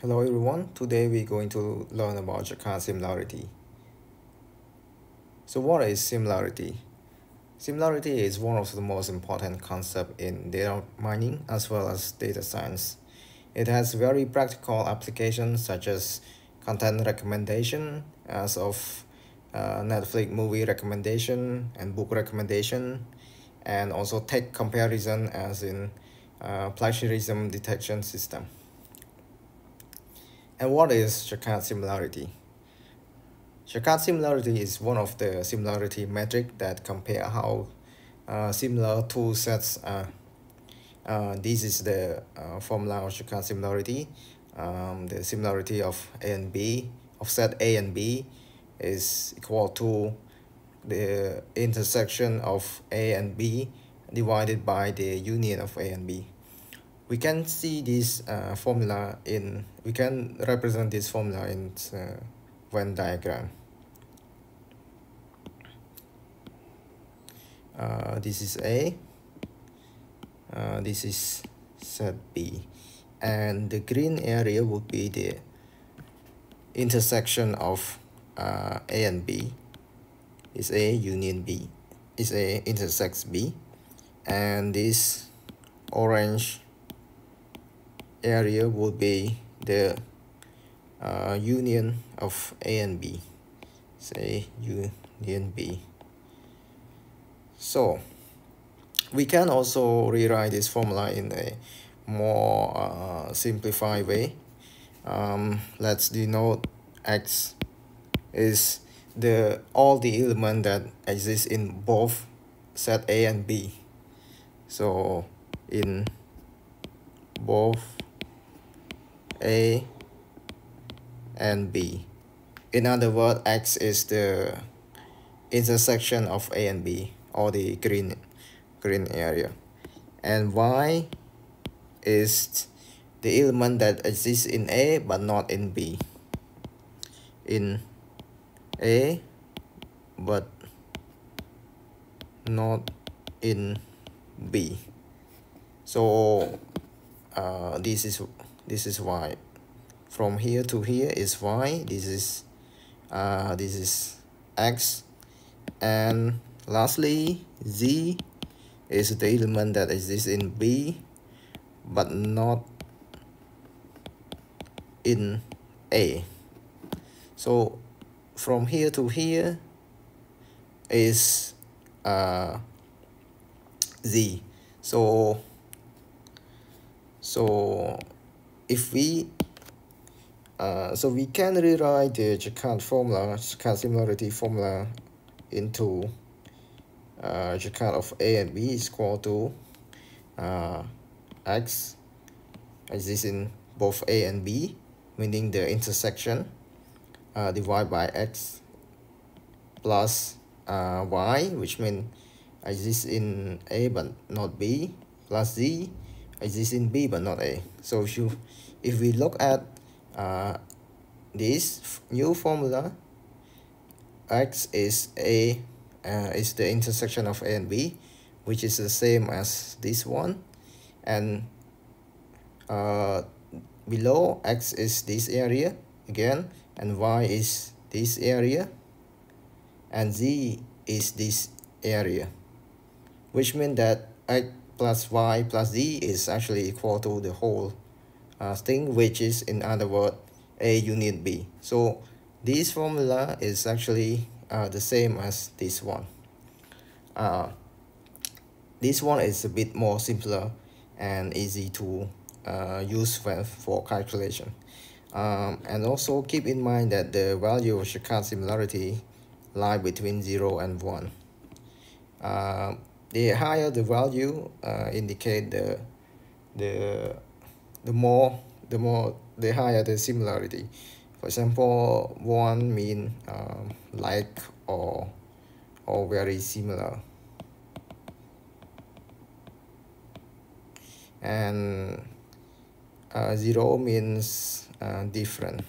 Hello everyone, today we're going to learn about Jaccard similarity. So what is similarity? Similarity is one of the most important concepts in data mining as well as data science. It has very practical applications such as content recommendation as of uh, Netflix movie recommendation and book recommendation and also tech comparison as in uh, plagiarism detection system. And what is Jaccard similarity? Jaccard similarity is one of the similarity metric that compare how uh, similar two sets are. Uh, this is the uh, formula of Jaccard similarity. Um, the similarity of A and B, of set A and B is equal to the intersection of A and B divided by the union of A and B we can see this uh, formula in we can represent this formula in uh, Venn diagram. Uh, this is A. Uh, this is set B. And the green area would be the intersection of uh, A and B. Is A union B? Is A intersects B? And this orange area would be the uh, union of A and B. Say union B. So we can also rewrite this formula in a more uh, simplified way. Um, let's denote X is the all the element that exist in both set A and B. So in both a and B. In other words, X is the intersection of A and B, or the green, green area. And Y is the element that exists in A but not in B. In A but not in B. So uh, this is this is y from here to here is y. This is uh, this is x. And lastly z is the element that exists in b but not in a. So from here to here is uh, z. So so if we uh, so we can rewrite the Jaccard formula, Jaccard similarity formula into uh, Jaccard of A and B is equal to uh, X exists in both A and B, meaning the intersection uh, divided by X plus uh, Y, which means exists in A but not B, plus Z exists in B but not A. So if you if we look at uh, this new formula, X is A uh, is the intersection of A and B, which is the same as this one, and uh, below X is this area again, and Y is this area, and Z is this area, which means that X plus y plus z is actually equal to the whole uh, thing which is in other words a unit b. So this formula is actually uh, the same as this one. Uh, this one is a bit more simpler and easy to uh, use for, for calculation. Um, and also keep in mind that the value of Jaccard similarity lie between 0 and 1 uh, the higher the value uh, indicate the the the more the more the higher the similarity. For example one mean um, like or or very similar. And uh, zero means uh, different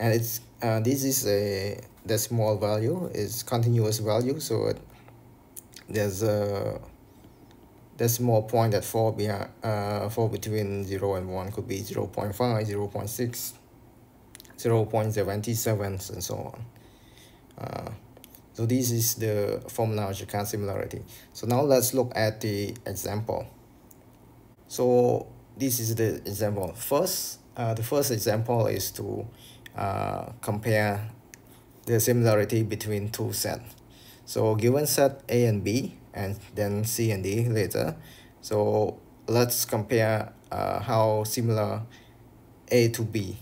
and it's uh, this is a the small value. Is continuous value. So it, there's a decimal point that fall behind uh, fall between 0 and 1 could be 0 0.5 0 0.6 0 0.77 and so on. Uh, so this is the formula of Jaccard similarity. So now let's look at the example. So this is the example. First uh, the first example is to uh, compare the similarity between two sets so given set A and B and then C and D later. So let's compare uh, how similar A to B.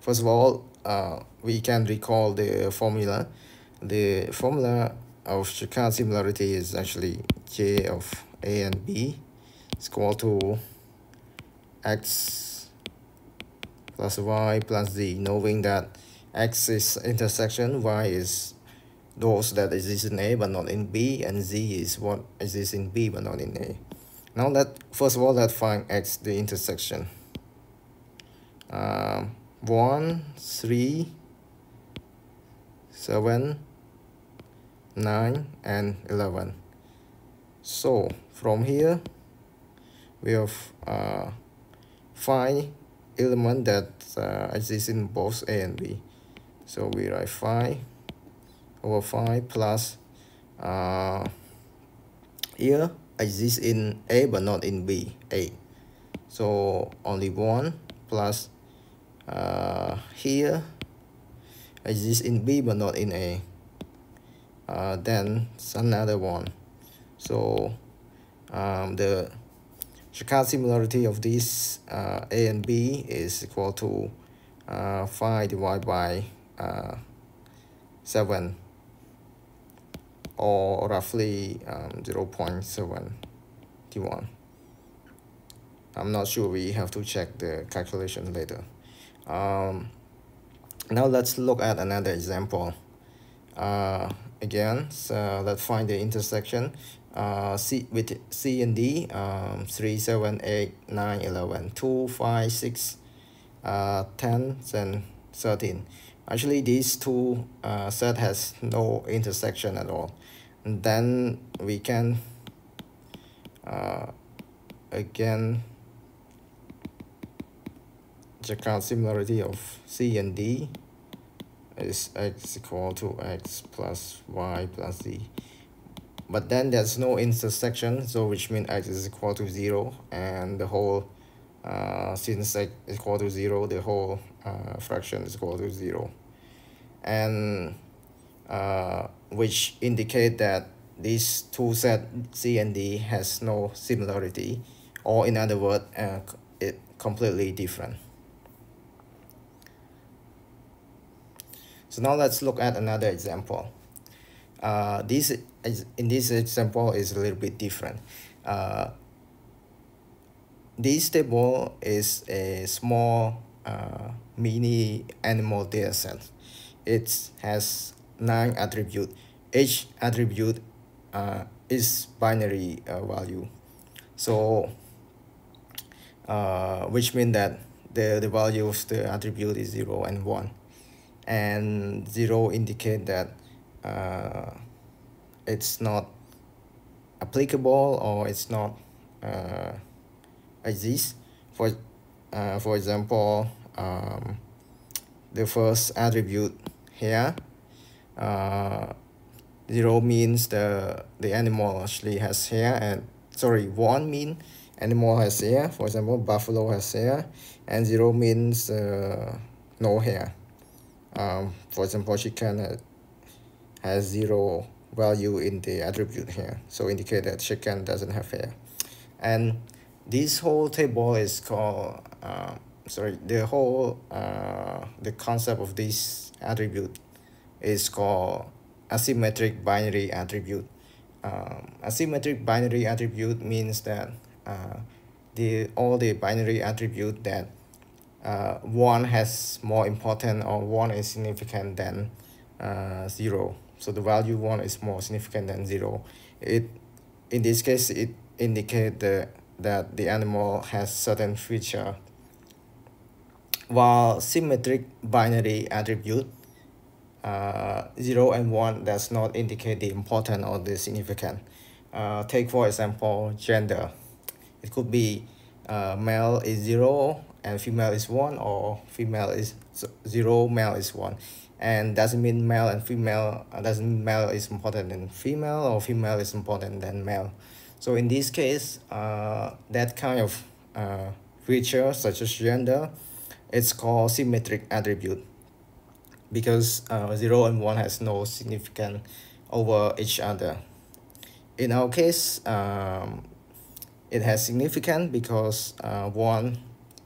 First of all, uh, we can recall the formula. The formula of Jaccard similarity is actually J of A and B is equal to X plus Y plus Z, knowing that X is intersection, Y is those that exist in A but not in B and Z is what exists in B but not in A. Now let first of all let's find X the intersection. Um, 1, 3, 7, 9 and 11. So from here we have uh, five elements that uh, exist in both A and B. So we write 5 over 5 plus uh, here exists in A but not in B, A. So only 1 plus uh, here exists in B but not in A. Uh, then another one. So um, the Jaccard similarity of this uh, A and B is equal to uh, 5 divided by uh, 7 or roughly um, 0 0.71. I'm not sure we have to check the calculation later. Um, now let's look at another example. Uh, again, so let's find the intersection uh, C with C and D, um, 3, 7, 8, 9, 11, 2, 5, 6, uh, 10, and 13. Actually, these two uh, set has no intersection at all. And then we can uh, again check out similarity of C and D. Is x equal to x plus y plus z but then there's no intersection so which means x is equal to 0 and the whole uh, since x is equal to 0 the whole uh, fraction is equal to 0 and uh, which indicate that these two set C and D has no similarity or in other words uh, it completely different. So now let's look at another example. Uh, this is, in this example is a little bit different. Uh, this table is a small uh, mini animal data set. It has nine attribute each attribute uh, is binary uh, value so uh, which means that the, the value of the attribute is 0 and 1 and 0 indicate that uh, it's not applicable or it's not uh, exist. For uh, for example um, the first attribute here uh, zero means the the animal actually has hair and sorry one mean animal has hair. For example buffalo has hair and zero means uh, no hair. Um, for example chicken has zero value in the attribute here so indicate that chicken doesn't have hair and this whole table is called uh, sorry the whole uh, the concept of this attribute is called asymmetric binary attribute. Um, asymmetric binary attribute means that uh, the all the binary attribute that uh, one has more important or one is significant than uh, zero. So the value one is more significant than zero. It in this case it indicate the, that the animal has certain feature. While symmetric binary attribute uh, 0 and 1 does not indicate the important or the significant. uh, take for example gender it could be uh, male is 0 and female is 1 or female is 0 male is 1 and doesn't mean male and female uh, doesn't mean male is important than female or female is important than male. So in this case uh, that kind of uh, feature such as gender it's called symmetric attribute. Because uh, 0 and 1 has no significant over each other. In our case um, it has significant because uh, 1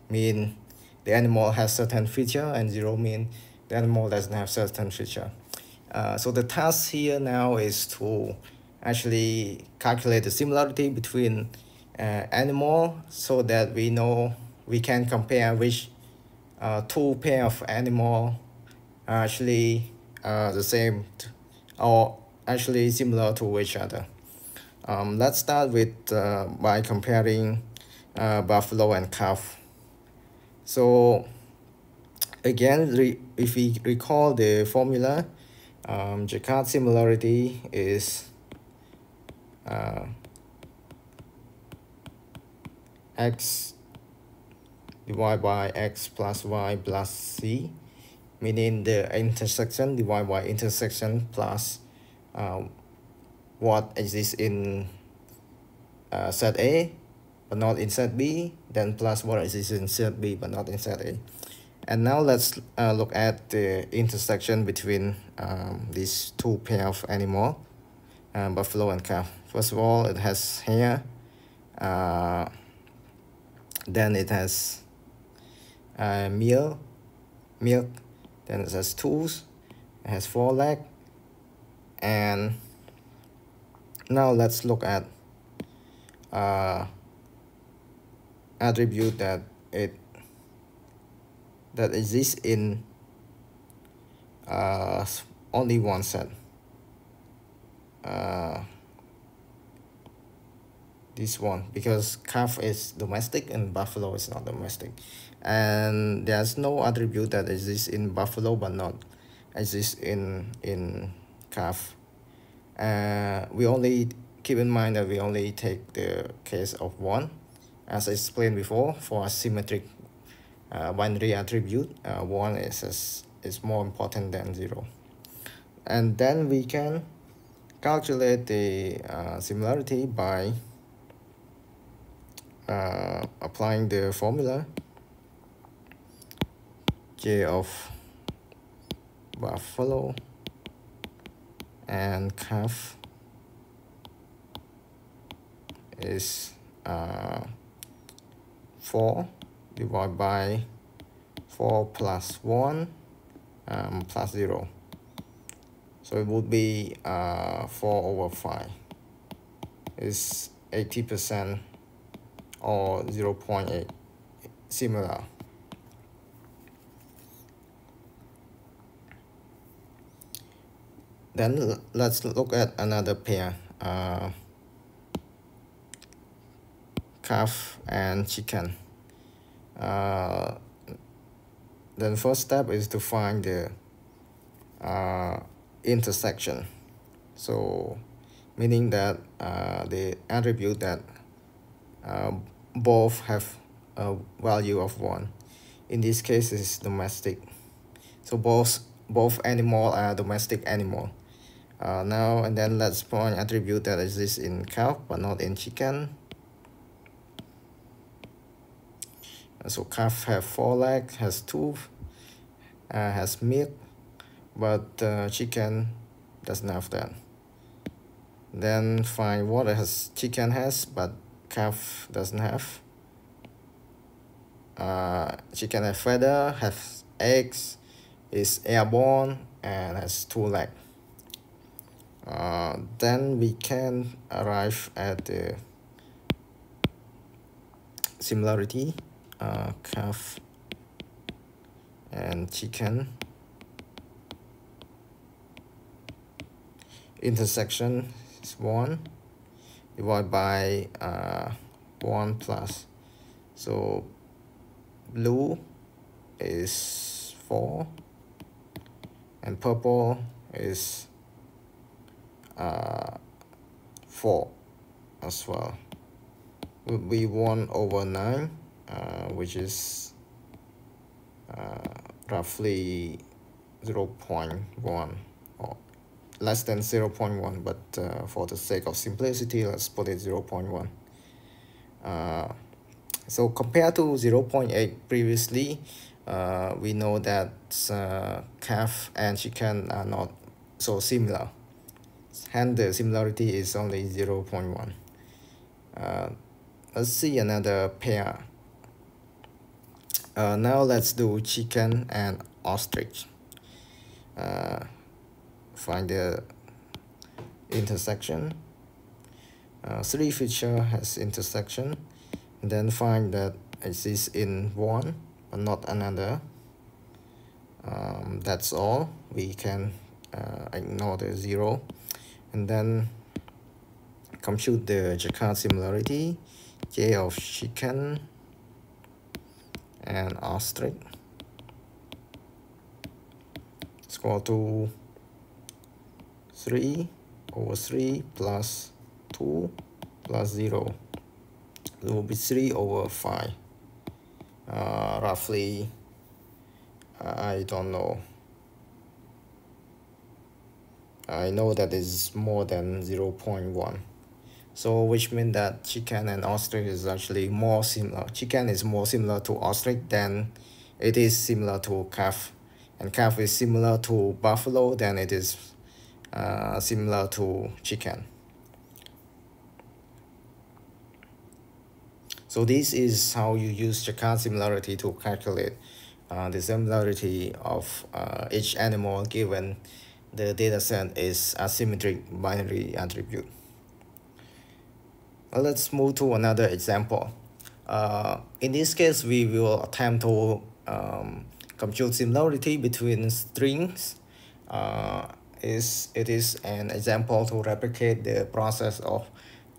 mean the animal has certain feature and 0 mean the animal doesn't have certain feature uh, so the task here now is to actually calculate the similarity between uh, animal so that we know we can compare which uh, two pair of animal are actually uh, the same or actually similar to each other. Um, let's start with uh, by comparing uh, buffalo and calf. So again, if we recall the formula, um, Jaccard similarity is uh, x divided by x plus y plus c meaning the intersection divided by intersection plus uh, what exists in uh, set A but not in set B then plus what exists in set B but not in set A and now let's uh, look at the intersection between um, these two pair of animal uh, buffalo and calf first of all it has hair uh, then it has uh, milk milk then it has tools it has four leg and now let's look at uh, attribute that it that exists in uh, only one set uh, this one because calf is domestic and buffalo is not domestic. And there's no attribute that exists in buffalo but not exists in in calf. Uh, we only keep in mind that we only take the case of one as I explained before for asymmetric uh, binary attribute uh, one is, is is more important than zero. And then we can calculate the uh, similarity by uh, applying the formula J of buffalo and calf is uh, 4 divided by 4 plus 1 um, plus 0 so it would be uh, 4 over 5 is 80 percent or 0 0.8 similar. Then let's look at another pair uh, calf and chicken uh, then first step is to find the uh, intersection. So meaning that uh, the attribute that uh, both have a value of 1 in this case is domestic. So both both animal are domestic animal. Uh, now and then let's point attribute that exists in calf but not in chicken so calf have four legs has tooth uh, has milk but uh, chicken doesn't have that. Then find what has chicken has but calf doesn't have. Uh, chicken has feather has eggs is airborne and has two legs uh, then we can arrive at the similarity uh, calf and chicken. Intersection is 1 divided by uh, 1 plus. So blue is 4 and purple is uh, 4 as well. Would be 1 over 9 uh, which is uh, roughly 0 0.1 or less than 0 0.1 but uh, for the sake of simplicity let's put it 0 0.1 uh, so compared to 0 0.8 previously uh, we know that uh, calf and chicken are not so similar. Hence the similarity is only 0 0.1 uh, let's see another pair uh, now let's do chicken and ostrich. Uh, find the intersection. Uh, three feature has intersection. Then find that is in one but not another. Um, that's all. We can uh, ignore the zero. And then compute the Jaccard similarity. J of chicken and ostrich equal to 3 over 3 plus 2 plus 0 it will be 3 over 5 uh, roughly I don't know. I know that is more than 0 0.1 so which means that chicken and ostrich is actually more similar. Chicken is more similar to ostrich than it is similar to calf. And calf is similar to buffalo than it is uh, similar to chicken. So this is how you use Jaccard similarity to calculate uh, the similarity of uh, each animal given. The data set is asymmetric binary attribute. Well, let's move to another example. Uh, in this case, we will attempt to um, compute similarity between strings. Uh, is it is an example to replicate the process of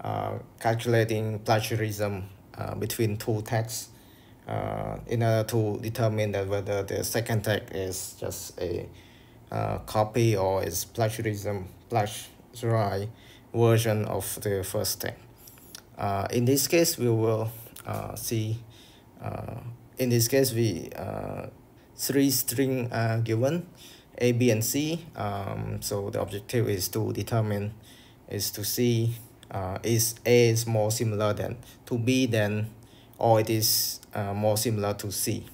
uh, calculating plagiarism uh, between two texts uh, in order to determine that whether the second text is just a uh, copy or is plagiarism plagiarized version of the first text. Uh, in this case, we will uh, see. Uh, in this case, we uh, three string are given, A, B, and C. Um, so the objective is to determine, is to see uh, is A is more similar than to B than, or it is uh, more similar to C.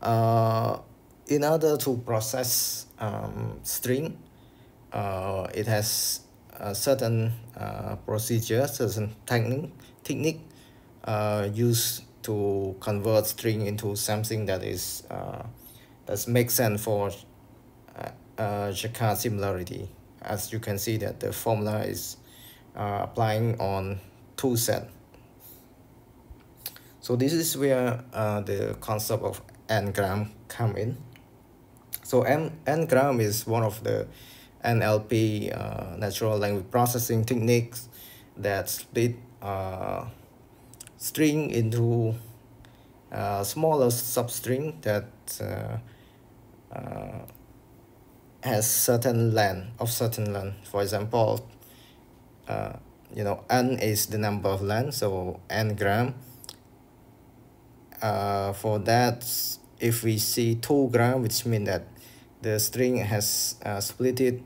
Uh, in order to process um, string, uh, it has a certain uh, procedure, certain technique, technique uh, used to convert string into something that is uh, that makes sense for uh, uh, Jaccard similarity. As you can see that the formula is uh, applying on two set. So this is where uh, the concept of n-gram come in. So n-gram is one of the NLP uh, natural language processing techniques that split uh, string into uh, smaller substring that uh, uh, has certain length of certain length. For example, uh, you know, n is the number of length, so n gram. Uh, for that, if we see 2 gram, which means that the string has uh, split it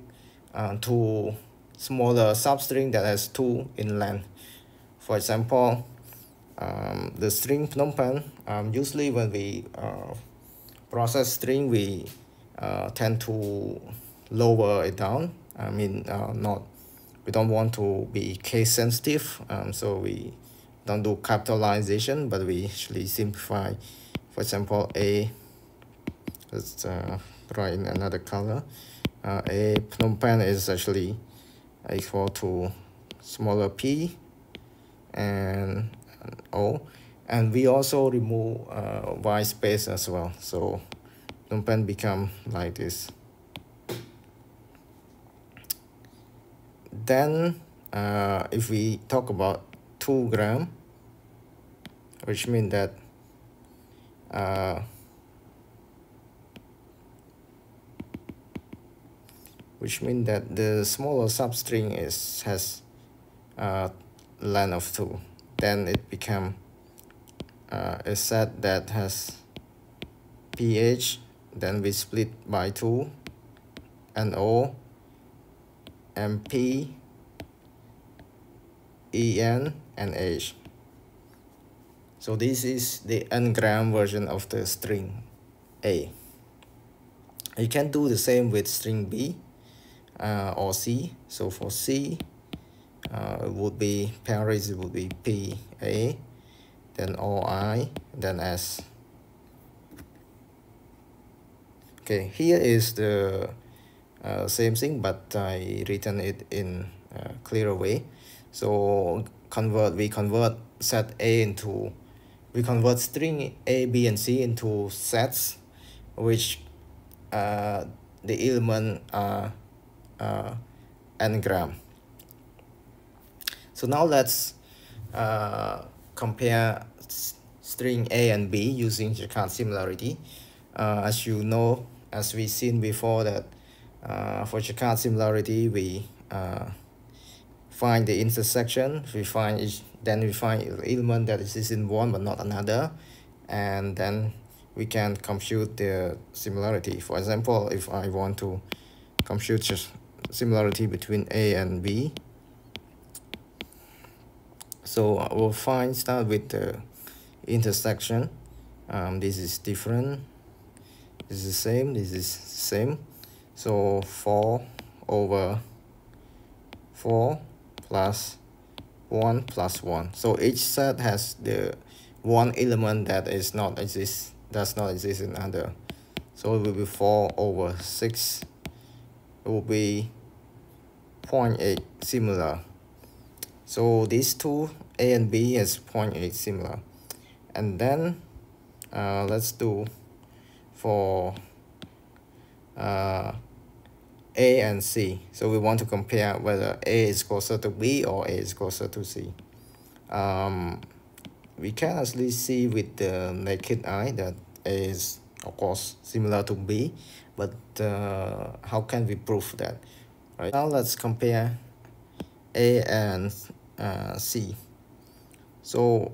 uh, to smaller substring that has 2 in length. For example, um, the string Phnom Penh, um, usually when we uh, process string, we uh, tend to lower it down. I mean, uh, not we don't want to be case sensitive, um, so we don't do capitalization, but we actually simplify. For example, A, let's uh, write in another color. Uh, A Phnom Penh is actually equal to smaller p and O. And we also remove uh, white space as well. So Phnom Penh become like this. Then uh, if we talk about 2 gram, which means that uh, which means that the smaller substring is has uh, length of 2 then it become uh, a set that has ph then we split by 2 and o mp en and h. So this is the n-gram version of the string a. You can do the same with string b uh, or c. So for c uh, it would be parents it would be p a then o i then s. Okay here is the uh, same thing but I written it in a clearer way. So convert we convert set a into we convert string a b and c into sets which uh, the element are uh, n-gram so now let's uh, compare string A and B using Jaccard similarity. Uh, as you know, as we've seen before that uh, for Jaccard similarity, we uh, find the intersection, we find each, then we find the element that is in one but not another, and then we can compute the similarity. For example, if I want to compute similarity between A and B, so we'll find start with the intersection. Um, this is different. This is the same. This is same. So 4 over 4 plus 1 plus 1 so each set has the one element that is not exist does not exist in other. So it will be 4 over 6 it will be 0.8 similar. So these two a and b is 0.8 similar. And then uh, let's do for uh, a and c. So we want to compare whether a is closer to b or a is closer to c. Um, we can actually see with the naked eye that a is of course similar to b but uh, how can we prove that right now let's compare a and uh, C. So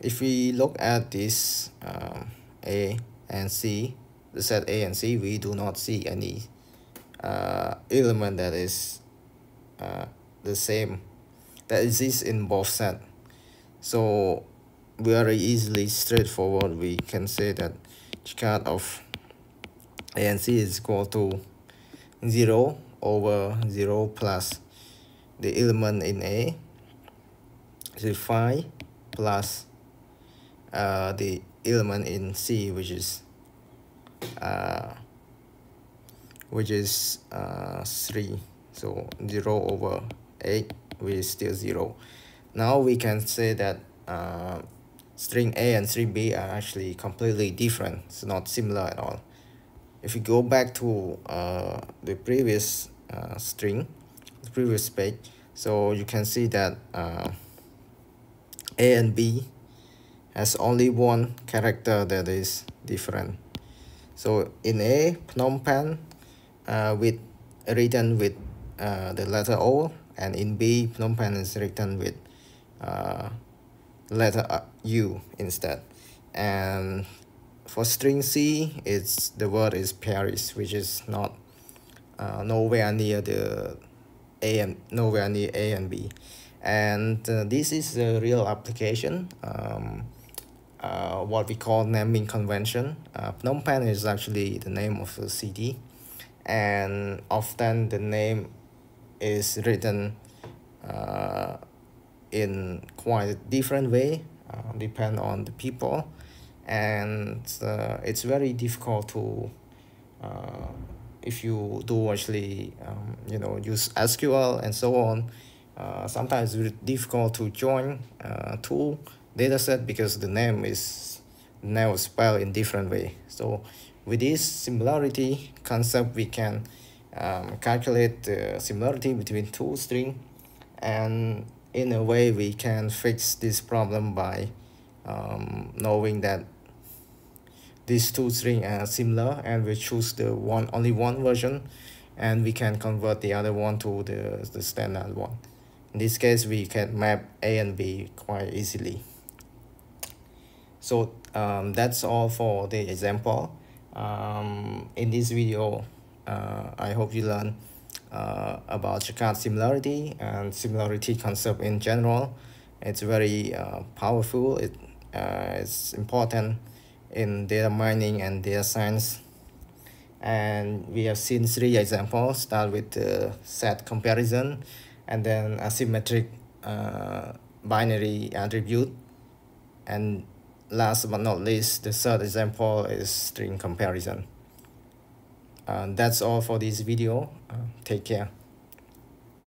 if we look at this um, A and C, the set A and C, we do not see any uh, element that is uh, the same that exists in both set. So very easily straightforward, we can say that Jaccard of A and C is equal to 0 over 0 plus the element in A. Is 5 plus uh, the element in C which is uh, which is uh, 3 so 0 over 8 which is still 0 now we can say that uh, string A and string B are actually completely different. It's not similar at all if we go back to uh, the previous uh, string the previous page so you can see that uh, A and B has only one character that is different. So in A Phnom Penh uh, with written with uh, the letter O and in B Phnom Penh is written with uh, letter U instead. And for string C it's the word is Paris which is not uh, nowhere near the A and nowhere near A and B. And uh, this is a real application um, uh, what we call naming convention. Uh, Phnom Penh is actually the name of the city and often the name is written uh, in quite a different way uh, depend on the people and uh, it's very difficult to uh, if you do actually um, you know use SQL and so on uh, sometimes it's difficult to join uh, two dataset because the name is now spelled in different way. So with this similarity concept we can um, calculate the similarity between two string. And in a way we can fix this problem by um, knowing that these two strings are similar and we choose the one only one version and we can convert the other one to the, the standard one. In this case, we can map A and B quite easily. So um, that's all for the example. Um, in this video, uh, I hope you learn uh, about Jaccard similarity and similarity concept in general. It's very uh, powerful. It, uh, it's important in data mining and data science. And we have seen three examples, start with the set comparison and then asymmetric uh, binary attribute. And last but not least, the third example is string comparison. Uh, that's all for this video. Uh, take care.